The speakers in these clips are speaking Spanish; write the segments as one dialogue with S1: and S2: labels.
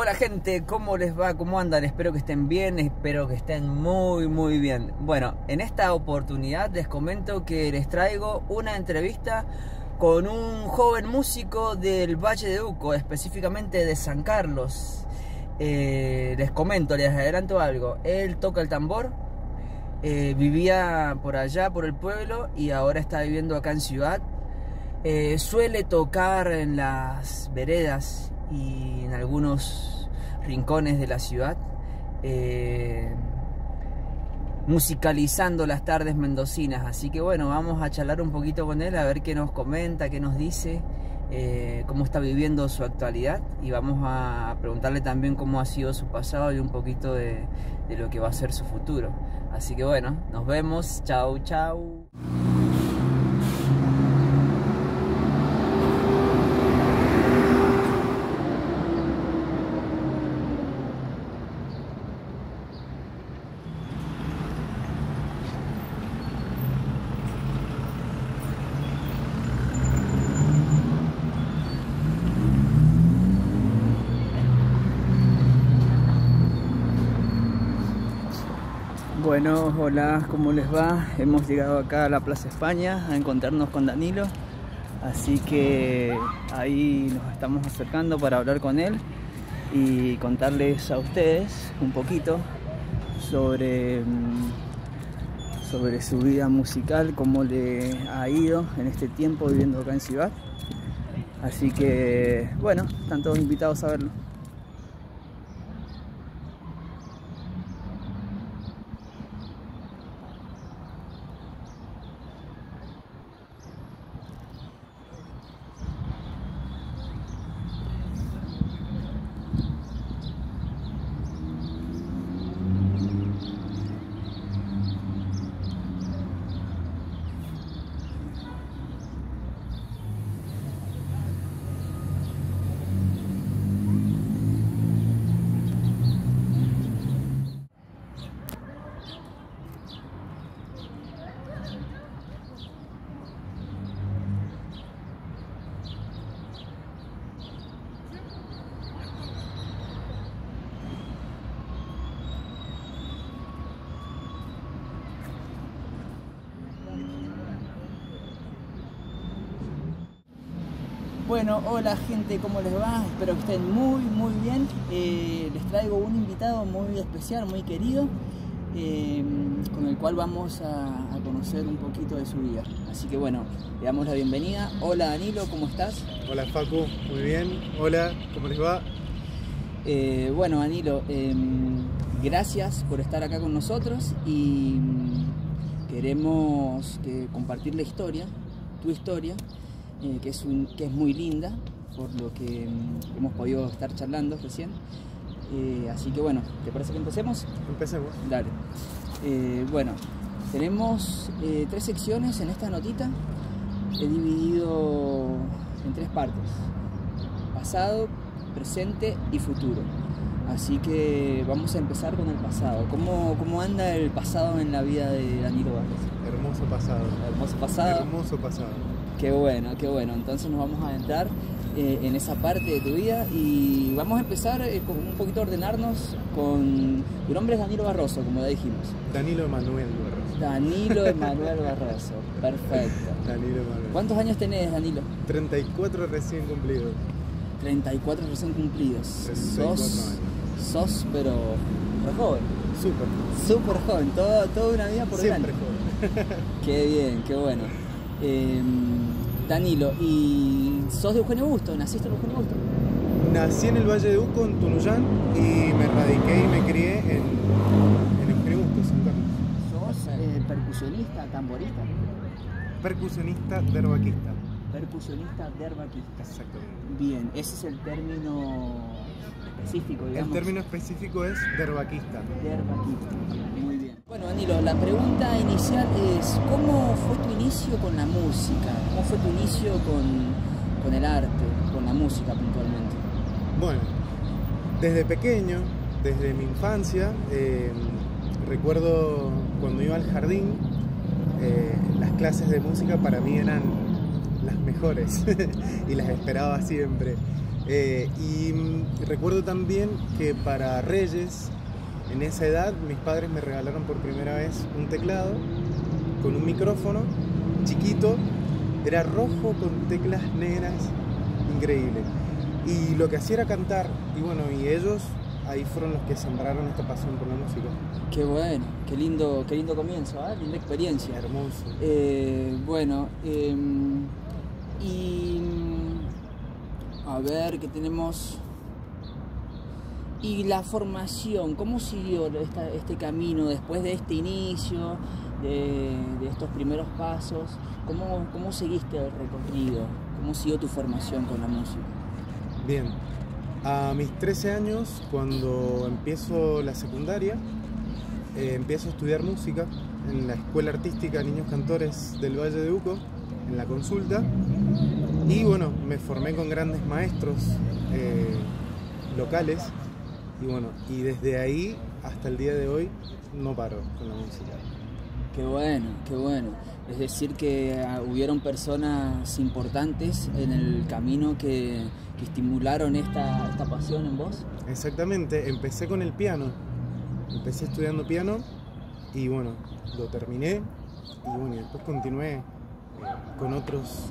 S1: Hola gente, ¿cómo les va? ¿Cómo andan? Espero que estén bien, espero que estén muy muy bien. Bueno, en esta oportunidad les comento que les traigo una entrevista con un joven músico del Valle de Uco, específicamente de San Carlos. Eh, les comento, les adelanto algo. Él toca el tambor, eh, vivía por allá, por el pueblo, y ahora está viviendo acá en ciudad. Eh, suele tocar en las veredas y en algunos rincones de la ciudad, eh, musicalizando las tardes mendocinas. Así que bueno, vamos a charlar un poquito con él, a ver qué nos comenta, qué nos dice, eh, cómo está viviendo su actualidad y vamos a preguntarle también cómo ha sido su pasado y un poquito de, de lo que va a ser su futuro. Así que bueno, nos vemos, chau chau. Bueno, hola, ¿cómo les va? Hemos llegado acá a la Plaza España a encontrarnos con Danilo, así que ahí nos estamos acercando para hablar con él y contarles a ustedes un poquito sobre, mm, sobre su vida musical, cómo le ha ido en este tiempo viviendo acá en Ciudad. Así que, bueno, están todos invitados a verlo. Bueno, hola gente, ¿cómo les va? Espero que estén muy, muy bien. Eh, les traigo un invitado muy especial, muy querido, eh, con el cual vamos a, a, conocer un poquito de su vida. Así que bueno, le damos la bienvenida. Hola Danilo, ¿cómo estás?
S2: Hola Facu, muy bien. Hola, ¿cómo les va?
S1: Eh, bueno Danilo, em, gracias por estar acá con nosotros y mm, queremos que compartir la historia, tu historia eh, que, es un, que es muy linda, por lo que mm, hemos podido estar charlando recién. Eh, así que bueno, ¿te parece que empecemos?
S2: Empecemos.
S1: Dale. Eh, bueno, tenemos eh, tres secciones en esta notita. He dividido en tres partes. Pasado, presente y futuro. Así que vamos a empezar con el pasado. ¿Cómo, cómo anda el pasado en la vida de Danilo Vargas?
S2: Hermoso pasado.
S1: Hermoso pasado.
S2: Hermoso pasado.
S1: Qué bueno, qué bueno. Entonces nos vamos a adentrar eh, en esa parte de tu vida y vamos a empezar eh, con un poquito a ordenarnos con... Tu nombre es Danilo Barroso, como ya dijimos.
S2: Danilo Emanuel Barroso.
S1: Danilo Emanuel Barroso, perfecto.
S2: Danilo Emanuel.
S1: ¿Cuántos años tenés, Danilo?
S2: 34 recién cumplidos.
S1: 34 recién cumplidos.
S2: 34
S1: sos,
S2: años.
S1: sos, pero re joven.
S2: Súper.
S1: Súper joven, toda, toda una vida por
S2: Siempre
S1: delante.
S2: joven.
S1: Qué bien, qué bueno. Eh, Danilo, ¿y sos de Eugenio Busto? ¿Naciste en Eugenio Busto?
S2: Nací en el Valle de Uco, en Tunuyán, y me radiqué y me crié en, en Eugenio Busto, San Carlos.
S1: ¿Sos eh, percusionista, tamborista?
S2: Percusionista derbaquista.
S1: Percusionista derbaquista.
S2: Exactamente.
S1: Bien, ese es el término específico, digamos.
S2: El término específico es derbaquista.
S1: Derbaquista. Muy. Bueno, Danilo, la pregunta inicial es, ¿cómo fue tu inicio con la música? ¿Cómo fue tu inicio con, con el arte, con la música puntualmente?
S2: Bueno, desde pequeño, desde mi infancia, eh, recuerdo cuando iba al jardín, eh, las clases de música para mí eran las mejores y las esperaba siempre. Eh, y recuerdo también que para Reyes, en esa edad, mis padres me regalaron por primera vez un teclado con un micrófono chiquito, era rojo con teclas negras, increíble. Y lo que hacía era cantar, y bueno, y ellos ahí fueron los que sembraron esta pasión por la música.
S1: Qué bueno, qué lindo, qué lindo comienzo, ¿eh? linda experiencia.
S2: Hermoso.
S1: Eh, bueno, eh, y a ver qué tenemos. Y la formación, ¿cómo siguió este camino después de este inicio, de, de estos primeros pasos? ¿Cómo, ¿Cómo seguiste el recorrido? ¿Cómo siguió tu formación con la música?
S2: Bien, a mis 13 años, cuando empiezo la secundaria, eh, empiezo a estudiar música en la Escuela Artística Niños Cantores del Valle de Uco, en la consulta. Y bueno, me formé con grandes maestros eh, locales. Y bueno, y desde ahí hasta el día de hoy no paro con la música.
S1: Qué bueno, qué bueno. Es decir, que ah, hubieron personas importantes en el camino que, que estimularon esta, esta pasión en vos.
S2: Exactamente, empecé con el piano. Empecé estudiando piano y bueno, lo terminé y bueno, y después continué eh, con otros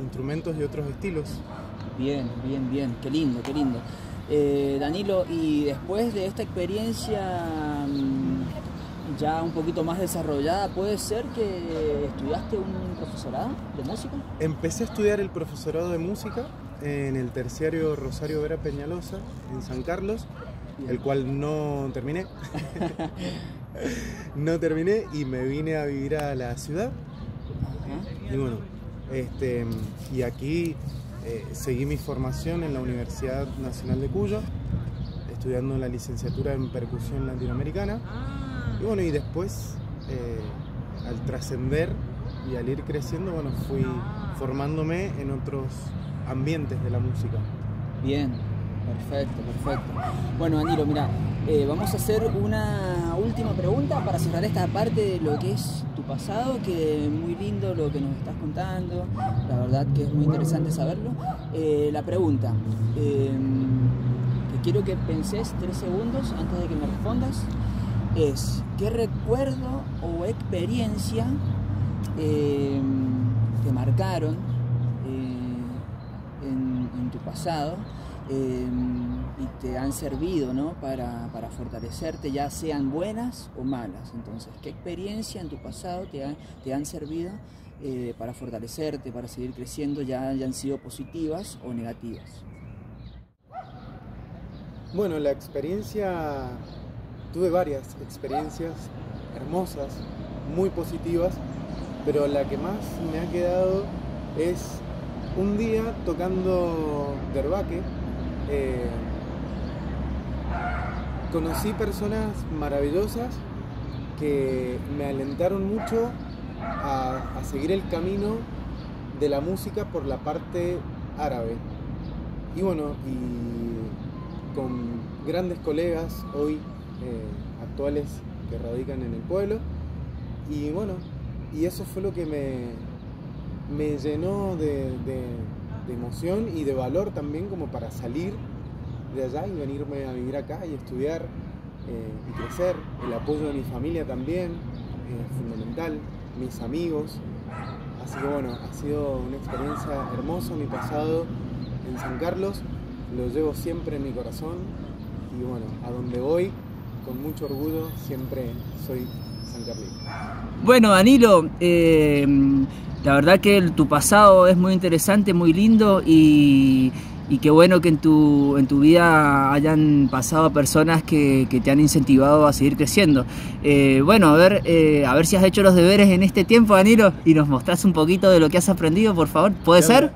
S2: instrumentos y otros estilos.
S1: Bien, bien, bien, qué lindo, qué lindo. Eh, Danilo, y después de esta experiencia mm, ya un poquito más desarrollada, ¿puede ser que estudiaste un profesorado de música?
S2: Empecé a estudiar el profesorado de música en el terciario Rosario Vera Peñalosa, en San Carlos,
S1: Bien.
S2: el cual no terminé. no terminé y me vine a vivir a la ciudad.
S1: Ajá.
S2: Y bueno, este, y aquí eh, seguí mi formación en la Universidad Nacional de Cuyo, estudiando la licenciatura en percusión latinoamericana. Y bueno, y después, eh, al trascender y al ir creciendo, bueno, fui formándome en otros ambientes de la música.
S1: Bien, perfecto, perfecto. Bueno, Danilo, mira, eh, vamos a hacer una última pregunta para cerrar esta parte de lo que es tu pasado, que muy lindo lo que nos estás contando, la verdad que es muy interesante saberlo. Eh, la pregunta, eh, que quiero que penses tres segundos antes de que me respondas, es, ¿qué recuerdo o experiencia eh, te marcaron eh, en tu pasado eh, y te han servido ¿no? para, fortalecerte, ya sean buenas o malas. Entonces, ¿qué experiencia en tu pasado te, te han servido eh, para fortalecerte, para seguir creciendo, ya hayan sido positivas o negativas?
S2: Bueno, la experiencia, tuve varias experiencias hermosas, muy positivas, pero la que más me ha quedado es un día tocando derbaque. Eh, conocí personas maravillosas que me alentaron mucho a, seguir el camino de la música por la parte árabe. Y bueno, y con grandes colegas hoy eh, actuales que radican en el pueblo. Y bueno, y eso fue lo que me, me llenó de- de emoción y de valor también como para salir de allá y venirme a vivir acá y estudiar eh, y crecer. El apoyo de mi familia también es fundamental, mis amigos. Así que bueno, ha sido una experiencia hermosa mi pasado en San Carlos. Lo llevo siempre en mi corazón y bueno, a donde voy, con mucho orgullo, siempre soy San Carlino.
S1: Bueno, Danilo, eh, la verdad que tu pasado es muy interesante, muy lindo y, y qué bueno que en tu, en tu vida hayan pasado personas que, que te han incentivado a seguir creciendo. Eh, bueno, a ver, eh, a ver si has hecho los deberes en este tiempo, Danilo, y nos mostrás un poquito de lo que has aprendido, por favor. ¿Puede ser?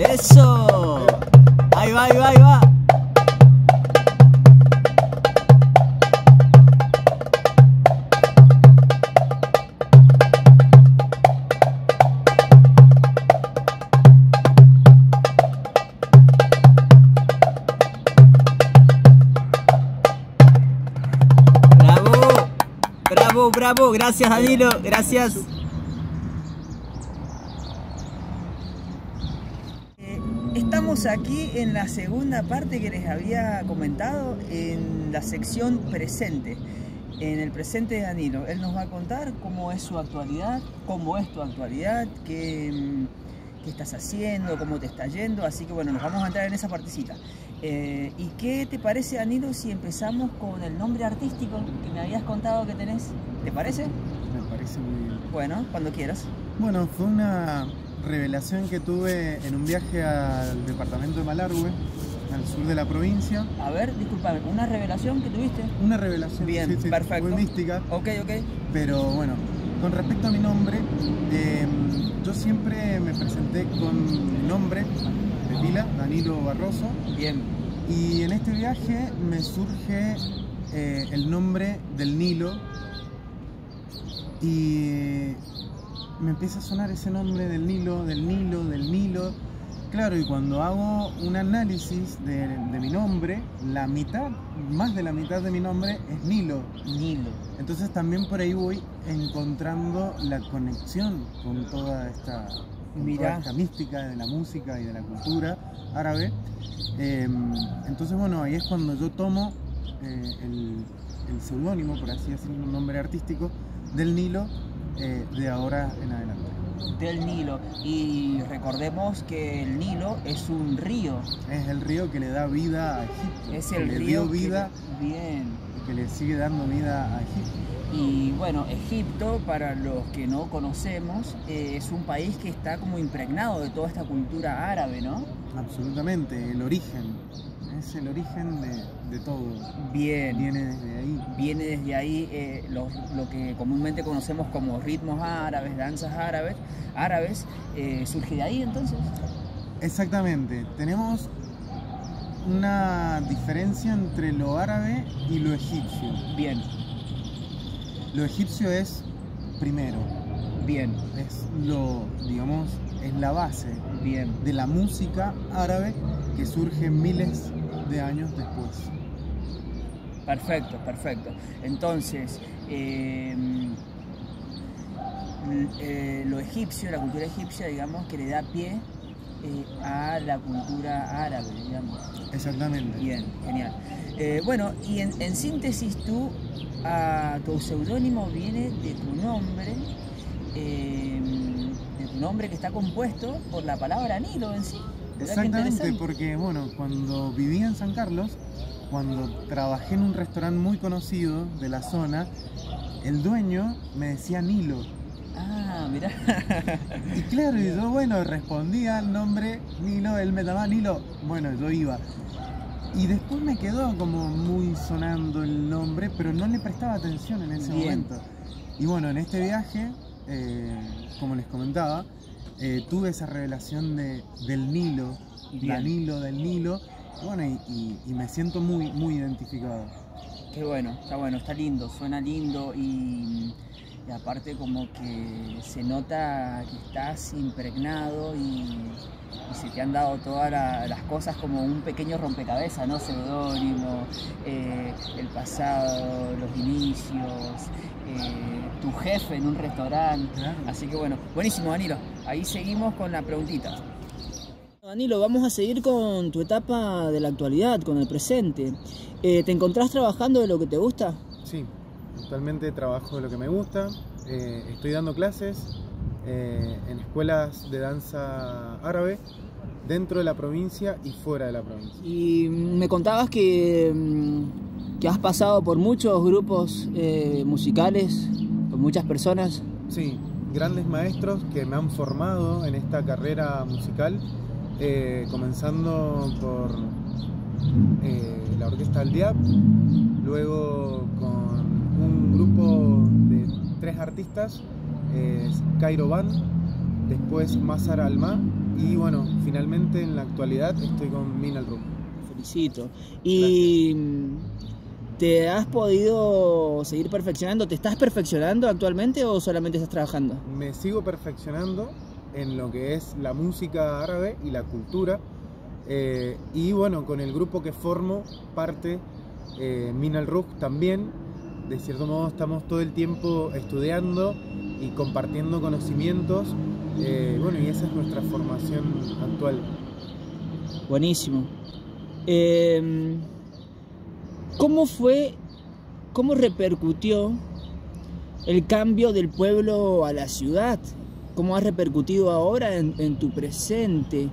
S1: Eso. Ahí va, ahí va, ahí va. Bravo, bravo. Gracias, Danilo. Gracias. Eh, Estamos aquí en la segunda parte que les había comentado, en la sección presente. En el presente de Danilo, él nos va a contar cómo es su actualidad, cómo es tu actualidad, qué, qué estás haciendo, cómo te está yendo. Así que bueno, nos vamos a entrar en esa partecita. Eh, ¿Y qué te parece, Danilo, si empezamos con el nombre artístico que me habías contado que tenés? ¿Te parece?
S2: Me parece muy bien.
S1: Bueno, cuando quieras.
S2: Bueno, fue una revelación que tuve en un viaje al departamento de Malargüe, al sur de la provincia.
S1: A ver, discúlpame, ¿una revelación que tuviste?
S2: Una revelación
S1: Bien,
S2: sí, sí,
S1: perfecto.
S2: muy mística,
S1: Ok, ok.
S2: pero bueno, con respecto a mi nombre, eh, yo siempre me presenté con mi nombre de pila, Danilo Barroso,
S1: Bien.
S2: y en este viaje me surge eh, el nombre del Nilo y me empieza a sonar ese nombre del Nilo, del Nilo, del Nilo. Claro, y cuando hago un análisis de, de mi nombre, la mitad, más de la mitad de mi nombre es Nilo.
S1: Nilo.
S2: Entonces también por ahí voy encontrando la conexión con toda esta, con
S1: Mirá.
S2: toda esta mística de la música y de la cultura árabe. Eh, entonces bueno, ahí es cuando yo tomo eh, el, el seudónimo, por así decirlo, un nombre artístico, del Nilo eh, de ahora en adelante.
S1: Del Nilo. Y recordemos que el Nilo es un río.
S2: Es el río que le da vida a Egipto.
S1: Es
S2: que
S1: el
S2: le
S1: río
S2: dio
S1: que-
S2: vida
S1: Bien.
S2: y que le sigue dando vida a Egipto.
S1: Y bueno, Egipto, para los que no conocemos, eh, es un país que está como impregnado de toda esta cultura árabe, ¿no?
S2: Absolutamente, el origen. Es el origen de, de todo.
S1: Bien.
S2: Viene desde ahí.
S1: Viene desde ahí eh, lo, lo que comúnmente conocemos como ritmos árabes, danzas árabes, árabes eh, surge de ahí entonces.
S2: Exactamente. Tenemos una diferencia entre lo árabe y lo egipcio.
S1: Bien,
S2: Lo egipcio es primero,
S1: bien,
S2: es lo, digamos, es la base
S1: bien.
S2: de la música árabe que surge miles de años después.
S1: Perfecto, perfecto. Entonces, eh, l- eh, lo egipcio, la cultura egipcia, digamos, que le da pie eh, a la cultura árabe, digamos.
S2: Exactamente.
S1: Bien, genial. Eh, bueno, y en, en síntesis tú, a tu seudónimo viene de tu nombre, eh, de tu nombre que está compuesto por la palabra Nilo en sí.
S2: Exactamente, porque bueno, cuando vivía en San Carlos, cuando trabajé en un restaurante muy conocido de la zona, el dueño me decía Nilo.
S1: Ah, mirá.
S2: Y claro, y yo bueno, respondía al nombre Nilo, él me llamaba Nilo, bueno, yo iba. Y después me quedó como muy sonando el nombre, pero no le prestaba atención en ese
S1: Bien.
S2: momento. Y bueno, en este viaje, eh, como les comentaba, eh, tuve esa revelación de, del Nilo,
S1: Bien.
S2: la Nilo, del Nilo, y bueno, y, y- y me siento muy, muy identificado.
S1: Qué bueno, está bueno, está lindo, suena lindo y, y aparte como que se nota que estás impregnado y, y se te han dado todas la- las cosas como un pequeño rompecabezas, ¿no? Seudónimo, eh, el pasado, los inicios, eh, tu jefe en un restaurante. Así que bueno, buenísimo Danilo, ahí seguimos con la preguntita. Danilo, vamos a seguir con tu etapa de la actualidad, con el presente. Eh, ¿Te encontrás trabajando de lo que te gusta?
S2: Sí, actualmente trabajo de lo que me gusta, eh, estoy dando clases eh, en escuelas de danza árabe dentro de la provincia y fuera de la provincia.
S1: Y me contabas que, mm, que has pasado por muchos grupos eh, musicales, por muchas personas.
S2: Sí, grandes maestros que me han formado en esta carrera musical, eh, comenzando por eh, la Orquesta del Diab, luego con un grupo de tres artistas, eh, Cairo Band, después Mazar Alma y bueno, finalmente en la actualidad estoy con Minal Room.
S1: Felicito. ¿Y te has podido seguir perfeccionando? ¿Te estás perfeccionando actualmente o solamente estás trabajando?
S2: Me sigo perfeccionando en lo que es la música árabe y la cultura. Eh, y bueno, con el grupo que formo parte, eh, Minal Rug también, de cierto modo estamos todo el tiempo estudiando y compartiendo conocimientos. Eh, bueno, y esa es nuestra formación actual.
S1: Buenísimo. Em, ¿Cómo fue, cómo repercutió el cambio del pueblo a la ciudad? ¿Cómo ha repercutido ahora en, tu presente?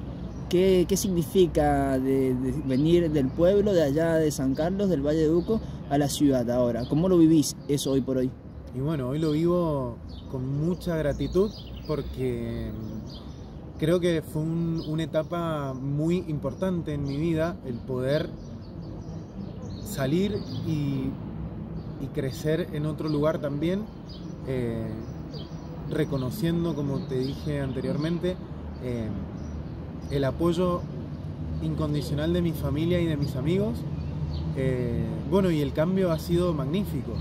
S1: ¿Qué, significa de, venir del pueblo, de allá de San Carlos, del Valle de Uco, a la ciudad ahora? ¿Cómo lo vivís eso hoy por hoy?
S2: Y bueno, hoy lo vivo con mucha gratitud porque mm, creo que fue una etapa muy importante en mi vida el poder salir y, crecer en otro lugar también, eh, reconociendo, como te dije anteriormente, eh, el apoyo incondicional de mi familia y de mis amigos. Eh, bueno, y el cambio ha sido magnífico.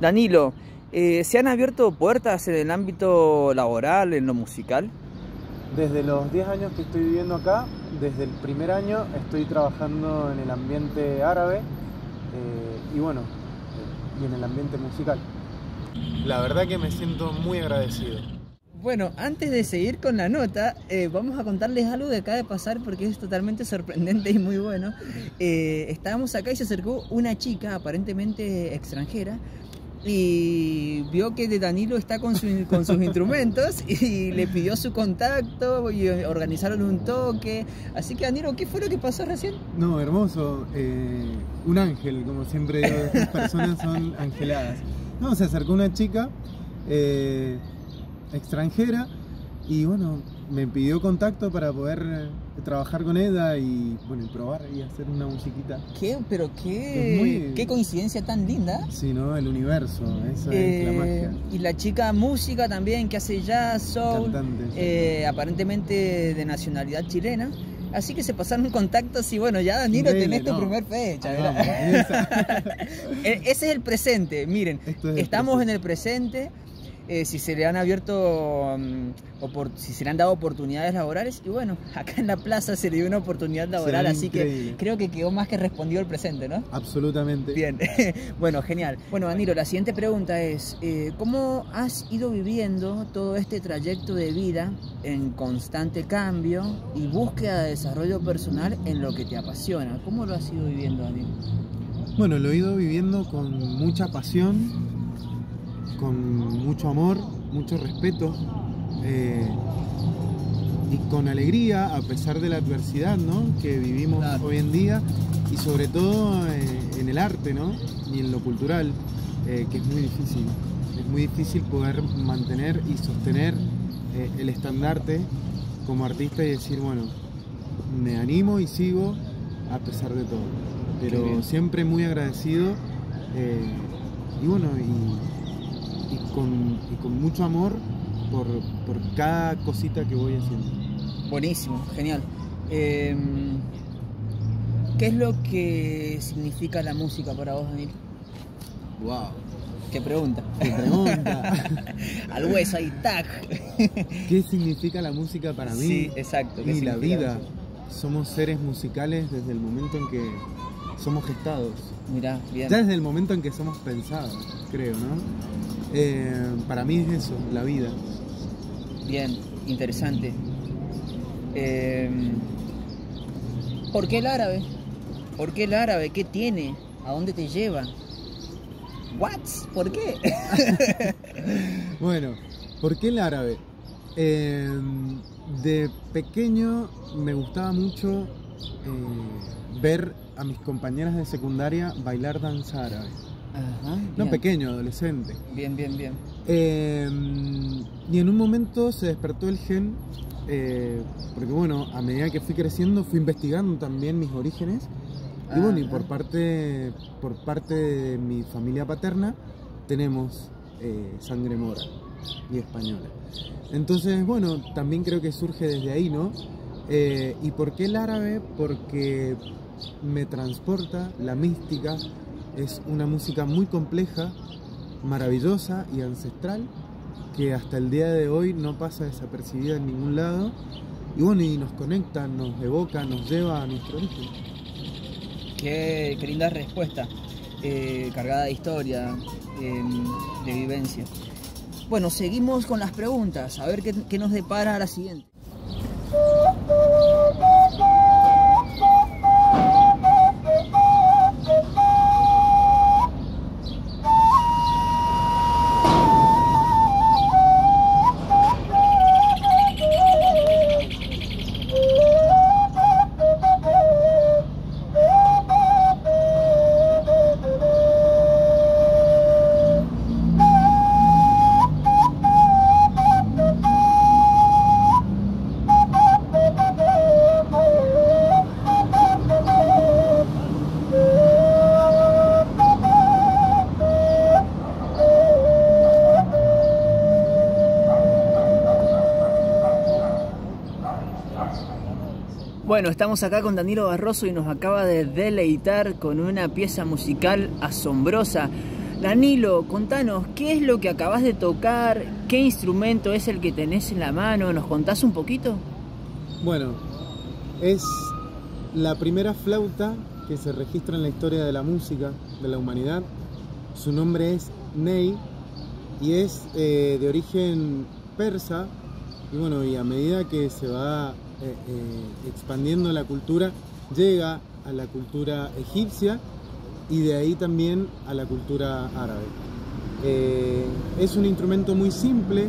S1: Danilo, ¿se han abierto puertas en el ámbito laboral, en lo musical?
S2: Desde los 10 años que estoy viviendo acá, desde el primer año estoy trabajando en el ambiente árabe y bueno, y en el ambiente musical. La verdad que me siento muy agradecido.
S1: Bueno, antes de seguir con la nota, eh, vamos a contarles algo de acá de pasar porque es totalmente sorprendente y muy bueno. Eh, estábamos acá y se acercó una chica aparentemente extranjera y vio que Danilo está con, sus instrumentos y le pidió su contacto y organizaron un toque. Así que Danilo, ¿qué fue lo que pasó recién?
S2: No, hermoso. Eh, un ángel, como siempre digo, estas personas son angeladas. No, se acercó una chica eh, extranjera y bueno, me pidió contacto para poder eh, trabajar con ella y bueno, probar y hacer una musiquita.
S1: ¿Qué? Pero qué, qué coincidencia tan linda.
S2: Sí, ¿no? El universo, esa es la eh, magia.
S1: Y la chica música también que hace jazz, soul, eh, aparentemente de nacionalidad chilena. Así que se pasaron contactos y bueno, ya Danilo tenés tu primer fecha. E-, ese es el presente, miren, estamos en el presente eh, si se le han abierto mm, o si se le han dado oportunidades laborales. Y bueno, acá en la plaza se le dio una oportunidad laboral, así que creo que quedó más que respondido el presente, ¿no?
S2: Absolutamente.
S1: Bien, bueno, genial. Bueno, Danilo, la siguiente pregunta es, eh, ¿cómo has ido viviendo todo este trayecto de vida en constante cambio y búsqueda de desarrollo personal en lo que te apasiona? ¿Cómo lo has ido viviendo, Danilo?
S2: Bueno, lo he ido viviendo con mucha pasión, con mucho amor, mucho respeto eh, y con alegría a pesar de la adversidad que vivimos hoy en día y sobre todo eh, en el arte ¿no? y en lo cultural, eh, que es muy difícil. Es muy difícil poder mantener y sostener el estandarte como artista y decir, bueno, me animo y sigo a pesar de todo. Pero siempre muy agradecido y bueno, y y con, con mucho amor por, cada cosita que voy haciendo.
S1: Buenísimo, genial. Em, ¿Qué es lo que significa la música para vos, Daniel?
S2: Wow.
S1: ¿Qué pregunta?
S2: ¿Qué pregunta?
S1: Al hueso ahí, tac.
S2: ¿Qué significa la música para mí?
S1: Sí, exacto.
S2: Y la vida. Somos seres musicales desde el momento en que somos gestados.
S1: Mirá, bien.
S2: Ya desde el momento en que somos pensados, creo, ¿no? Eh, para mí es eso, la vida.
S1: Bien, interesante. Em, ¿Por qué el árabe? ¿Por qué el árabe? ¿Qué tiene? ¿A dónde te lleva? ¿What? ¿Por qué?
S2: bueno, ¿por qué el árabe? Em, de pequeño me gustaba mucho eh, ver a mis compañeras de secundaria bailar danza árabe no pequeño, adolescente.
S1: Bien, bien, bien.
S2: Em, y en un momento se despertó el gen, eh, porque bueno, a medida que fui creciendo fui investigando también mis orígenes. y bueno, y por parte, por parte de mi familia paterna tenemos eh, sangre mora y española. Entonces, bueno, también creo que surge desde ahí, ¿no? Eh, ¿Y por qué el árabe? Porque me transporta la mística, es una música muy compleja, maravillosa y ancestral que hasta el día de hoy no pasa desapercibida en ningún lado y bueno, y nos conecta, nos evoca, nos lleva a nuestro origen.
S1: Qué, linda respuesta, eh, cargada de historia, em, de vivencia. Bueno, seguimos con las preguntas, a ver qué, qué nos depara la siguiente. Bueno, estamos acá con Danilo Barroso y nos acaba de deleitar con una pieza musical asombrosa. Danilo, contanos, ¿qué es lo que acabas de tocar? ¿Qué instrumento es el que tenés en la mano? ¿Nos contás un poquito?
S2: Bueno, es la primera flauta que se registra en la historia de la música de la humanidad. Su nombre es Ney y es eh, de origen persa. Y bueno, y a medida que se va eh, eh, expandiendo la cultura, llega a la cultura egipcia y de ahí también a la cultura árabe. Eh, es un instrumento muy simple,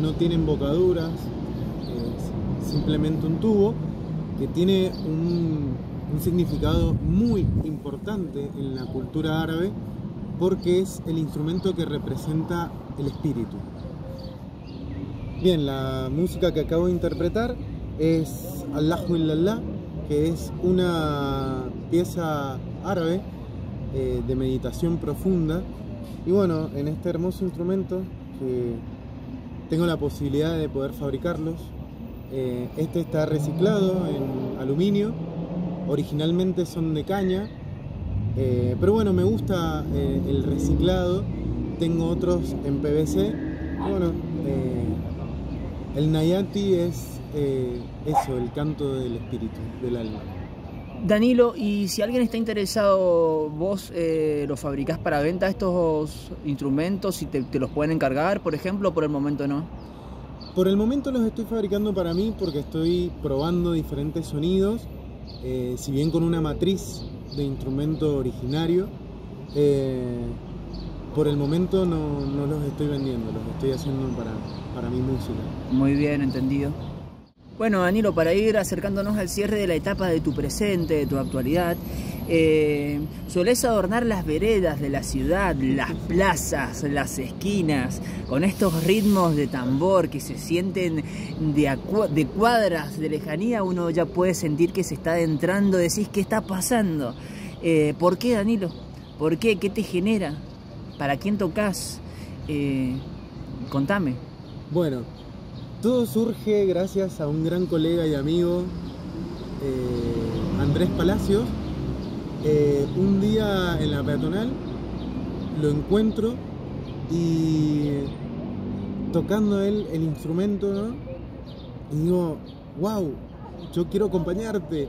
S2: no tiene embocaduras, es simplemente un tubo que tiene un, un significado muy importante en la cultura árabe porque es el instrumento que representa el espíritu. Bien, la música que acabo de interpretar es Allahu Illallah, que es una pieza árabe eh, de meditación profunda. Y bueno, en este hermoso instrumento que tengo la posibilidad de poder fabricarlos. Eh, este está reciclado en aluminio, originalmente son de caña, eh, pero bueno, me gusta el reciclado. Tengo otros en PVC. bueno, el Nayati es eh, eso, el canto del espíritu, del alma.
S1: Danilo, y si alguien está interesado, vos eh, los fabricás para venta estos instrumentos y te, los pueden encargar, por ejemplo, o por el momento no?
S2: Por el momento los estoy fabricando para mí porque estoy probando diferentes sonidos, eh, si bien con una matriz de instrumento originario, por el momento no, no, los estoy vendiendo, los estoy haciendo para, para mi música.
S1: Muy bien, entendido. Bueno, Danilo, para ir acercándonos al cierre de la etapa de tu presente, de tu actualidad, eh, solés adornar las veredas de la ciudad, las plazas, las esquinas, con estos ritmos de tambor que se sienten de, de cuadras de lejanía, uno ya puede sentir que se está adentrando, decís, ¿qué está pasando? Eh, ¿Por qué, Danilo? ¿Por qué? ¿Qué te genera? ¿Para quién tocas? Eh, contame.
S2: Bueno, todo surge gracias a un gran colega y amigo, eh, Andrés Palacios. Eh, un día en la peatonal lo encuentro y tocando él el instrumento, digo, wow, yo quiero acompañarte.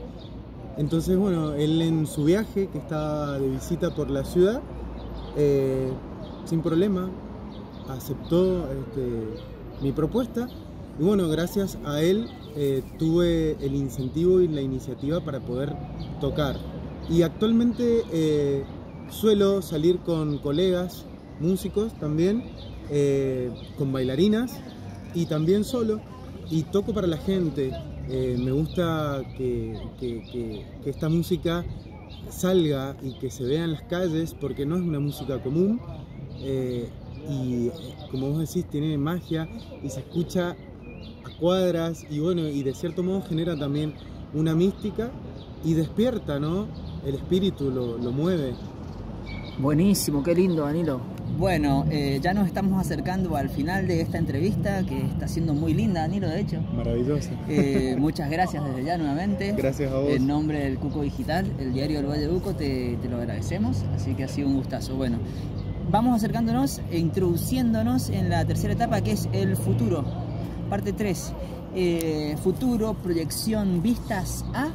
S2: Entonces, bueno, él en su viaje, que estaba de visita por la ciudad, eh, sin problema, aceptó este, mi propuesta y bueno, gracias a él eh, tuve el incentivo y la iniciativa para poder tocar. Y actualmente eh, suelo salir con colegas, músicos también, con bailarinas y también solo. Y toco para la gente. me gusta que, que esta música salga y que se vea en las calles porque no es una música común eh, y como vos decís tiene magia y se escucha a cuadras y bueno y de cierto modo genera también una mística y despierta, ¿no? El espíritu lo, lo mueve.
S1: Buenísimo, qué lindo Danilo. Bueno, eh, ya nos estamos acercando al final de esta entrevista que está siendo muy linda, Danilo, de hecho.
S2: Maravillosa.
S1: Eh, muchas gracias desde ya nuevamente.
S2: Gracias a vos.
S1: En nombre del Cuco Digital, el diario del Valle de Uco, te, te lo agradecemos. Así que ha sido un gustazo. Bueno, vamos acercándonos e introduciéndonos en la tercera etapa que es el futuro. Parte 3. Eh, futuro, proyección, vistas a.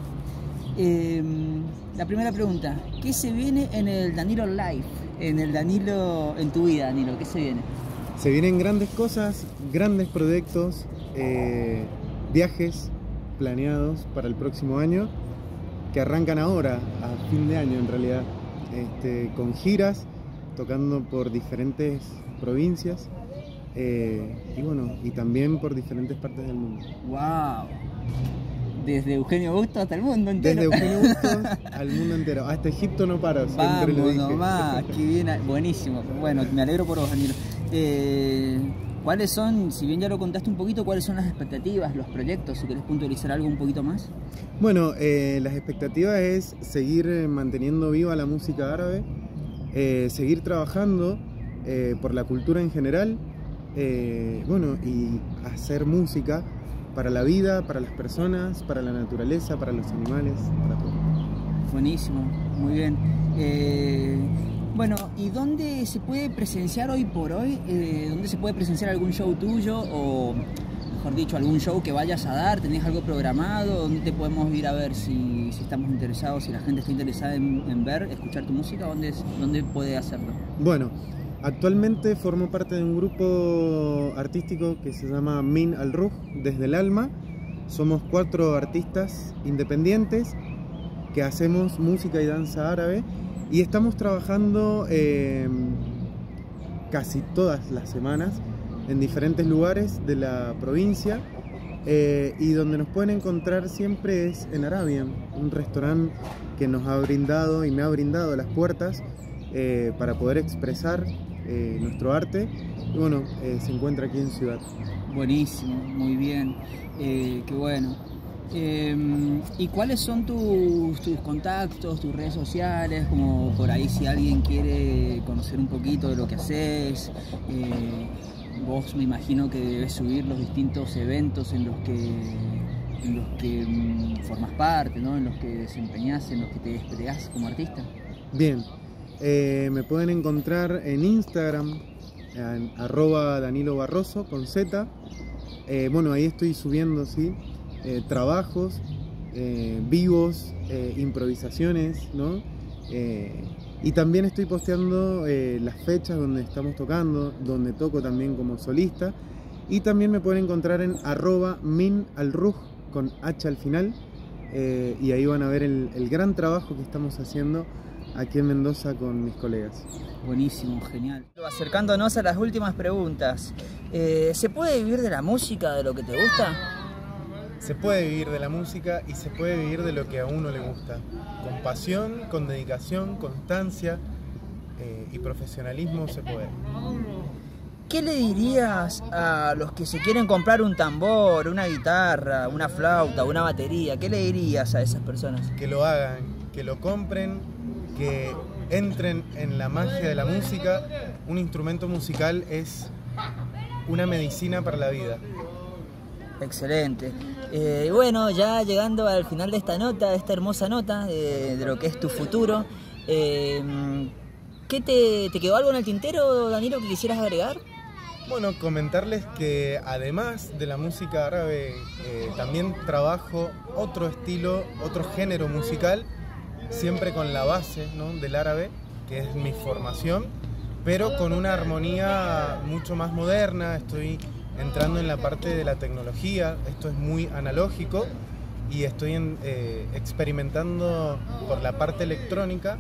S1: La primera pregunta, ¿qué se viene en el Danilo Live? En el Danilo, en tu vida, Danilo, ¿qué se viene?
S2: Se vienen grandes cosas, grandes proyectos, eh, viajes planeados para el próximo año que arrancan ahora, a fin de año en realidad, este, con giras, tocando por diferentes provincias eh, y bueno, y también por diferentes partes del mundo.
S1: ¡Wow! Desde Eugenio Augusto hasta el mundo entero.
S2: Desde Eugenio Augusto al mundo entero. Hasta Egipto no paro, lo
S1: Vamos
S2: dije.
S1: nomás, qué bien, buenísimo. Bueno, me alegro por vos, Danilo. Eh, ¿Cuáles son, si bien ya lo contaste un poquito, cuáles son las expectativas, los proyectos? Si querés puntualizar algo un poquito más.
S2: Bueno, eh, las expectativas es seguir eh, manteniendo viva la música árabe, eh, seguir trabajando por la cultura en general, bueno, y hacer música para la vida, para las personas, para la naturaleza, para los animales, para todo.
S1: Buenísimo, muy bien. Eh, bueno, ¿y dónde se puede presenciar hoy por hoy? Eh, ¿Dónde se puede presenciar algún show tuyo o, mejor dicho, algún show que vayas a dar? ¿Tenés algo programado? ¿Dónde te podemos ir a ver si, si estamos interesados, si la gente está interesada en, en ver, escuchar tu música? ¿Dónde, ¿Dónde puede hacerlo?
S2: Bueno, actualmente formo parte de un grupo artístico que se llama Min Al Ruj, desde el alma. Somos cuatro artistas independientes que hacemos música y danza árabe y estamos trabajando eh, casi todas las semanas en diferentes lugares de la provincia eh, y donde nos pueden encontrar siempre es en Arabian, un restaurante que nos ha brindado y me ha brindado las puertas eh, para poder expresar eh, nuestro arte y bueno, eh, se encuentra aquí en Ciudad.
S1: Buenísimo, muy bien, eh, qué bueno. Eh, ¿Y cuáles son tus, tus contactos, tus redes sociales? Como por ahí si alguien quiere conocer un poquito de lo que haces. vos me imagino que debes subir los distintos eventos en los que, en los que mm, formas parte, ¿no? en los que desempeñás, en los que te desplegás como artista.
S2: Bien, eh, me pueden encontrar en Instagram, en arroba Danilo Barroso con Z. Eh, bueno, ahí estoy subiendo, sí, eh, trabajos, vivos, improvisaciones, ¿no? Y también estoy posteando las fechas donde estamos tocando, donde toco también como solista. Y también me pueden encontrar en arroba min al ruj con H al final. Y ahí van a ver el gran trabajo que estamos haciendo aquí en Mendoza con mis colegas.
S1: Buenísimo, genial. Acercándonos a las últimas preguntas. Eh, ¿Se puede vivir de la música, de lo que te gusta?
S2: Se puede vivir de la música y se puede vivir de lo que a uno le gusta. Con pasión, con dedicación, constancia eh, y profesionalismo se puede.
S1: ¿Qué le dirías a los que se quieren comprar un tambor, una guitarra, una flauta, una batería? ¿Qué le dirías a esas personas?
S2: Que lo hagan, que lo compren, que entren en la magia de la música. Un instrumento musical es una medicina para la vida.
S1: Excelente. Eh, bueno, ya llegando al final de esta nota, de esta hermosa nota de, de lo que es tu futuro, eh, ¿qué te, te quedó algo en el tintero, Danilo, que quisieras agregar?
S2: Bueno, comentarles que además de la música árabe, eh, también trabajo otro estilo, otro género musical, siempre con la base ¿no? del árabe, que es mi formación, pero con una armonía mucho más moderna. Estoy entrando en la parte de la tecnología, esto es muy analógico y estoy eh, experimentando por la parte electrónica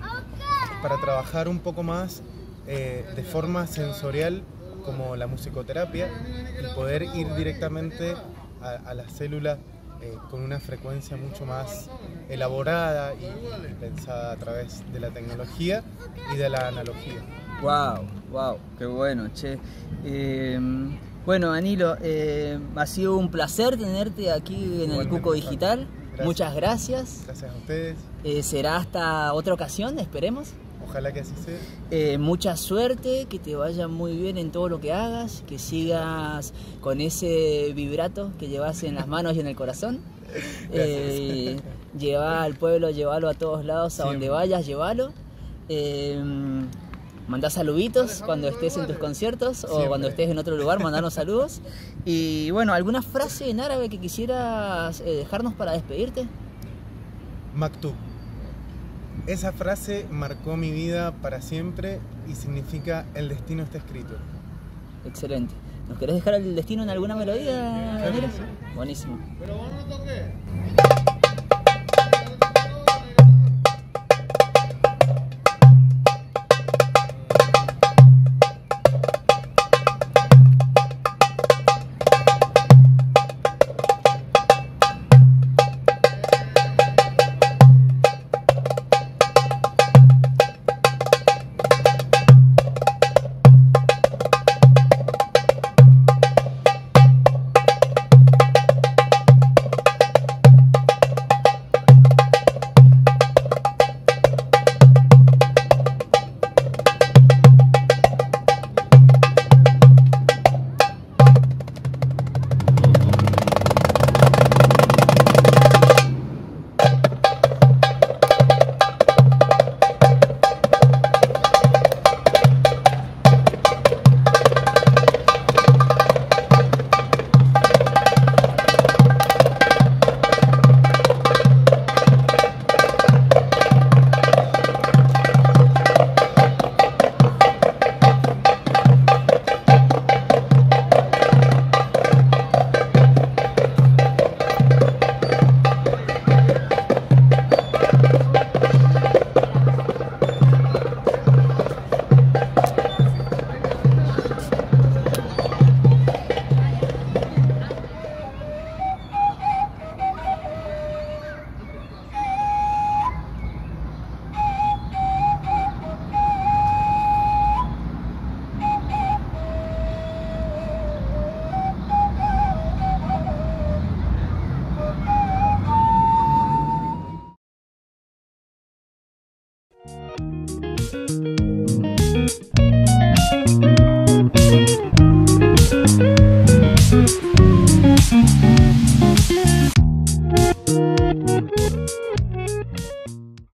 S2: para trabajar un poco más eh, de forma sensorial como la musicoterapia y poder ir directamente a, a las células eh, con una frecuencia mucho más elaborada y, y pensada a través de la tecnología y de la analogía.
S1: Wow, wow, qué bueno, che. Eh, bueno, Danilo, eh, ha sido un placer tenerte aquí en el Cuco Digital.
S2: Gracias.
S1: Muchas gracias.
S2: Gracias a ustedes.
S1: Será hasta otra ocasión, esperemos.
S2: Ojalá que así sea.
S1: Eh, mucha suerte, que te vaya muy bien en todo lo que hagas, que sigas con ese vibrato que llevas en las manos y en el corazón. Eh, lleva al pueblo, llévalo a todos lados, a donde vayas, llévalo. Eh, mandá saluditos cuando estés en tus conciertos o
S2: Siempre.
S1: cuando estés en otro lugar, mandanos saludos. Y bueno, ¿alguna frase en árabe que quisieras eh, dejarnos para despedirte?
S2: Maktub. Esa frase marcó mi vida para siempre y significa el destino está escrito.
S1: Excelente. ¿Nos querés dejar el destino en alguna melodía. Buenísimo.
S3: Pero vos no toques.